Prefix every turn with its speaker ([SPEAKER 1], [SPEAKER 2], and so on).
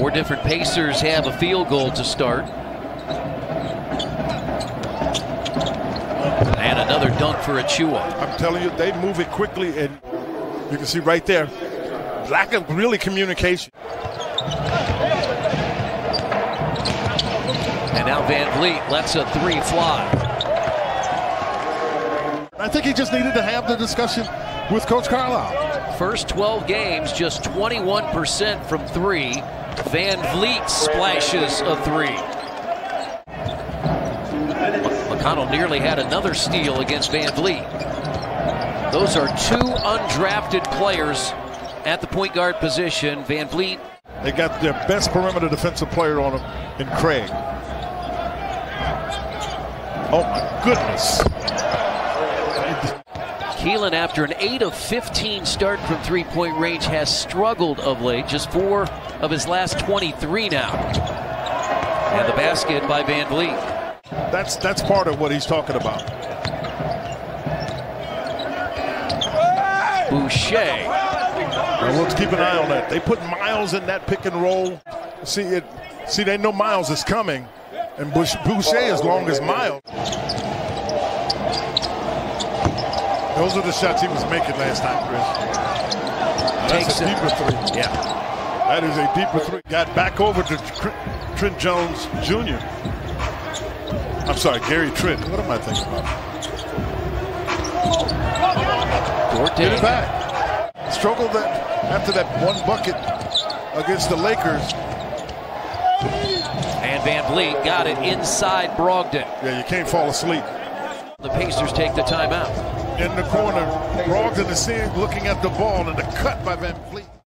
[SPEAKER 1] Four different Pacers have a field goal to start. And another dunk for Achiuwa.
[SPEAKER 2] I'm telling you, they move it quickly, and you can see right there, lack of really communication.
[SPEAKER 1] And now VanVleet lets a three fly.
[SPEAKER 3] I think he just needed to have the discussion with Coach Carlisle.
[SPEAKER 1] First 12 games, just 21% from three. Van Vliet splashes a three. McConnell nearly had another steal against VanVleet. Those are two undrafted players at the point guard position. VanVleet.
[SPEAKER 2] They got their best perimeter defensive player on them in Craig. Oh my goodness.
[SPEAKER 1] Keelan, after an 8 of 15 start from three point range, has struggled of late. Just four of his last 23 now. And the basket by VanVleet.
[SPEAKER 2] That's that's part of what he's talking about.
[SPEAKER 1] Boucher.
[SPEAKER 2] Let's keep an eye on that. They put Myles in that pick and roll. See it. See, they know Myles is coming, and Boucher as long as Myles. Those are the shots he was making last time, Chris. That's a
[SPEAKER 1] it.
[SPEAKER 2] deeper three.
[SPEAKER 1] Yeah.
[SPEAKER 2] That is a deeper three. Got back over to Trent Jones Jr. I'm sorry, Gary Trent. What am I thinking about? Get it back. Struggled that after that one bucket against the Lakers.
[SPEAKER 1] And VanVleet got it inside Brogdon.
[SPEAKER 2] Yeah, you can't fall asleep.
[SPEAKER 1] The Pacers take the timeout.
[SPEAKER 2] In the corner, Brogdon is seeing, looking at the ball, and the cut by Van Vliet.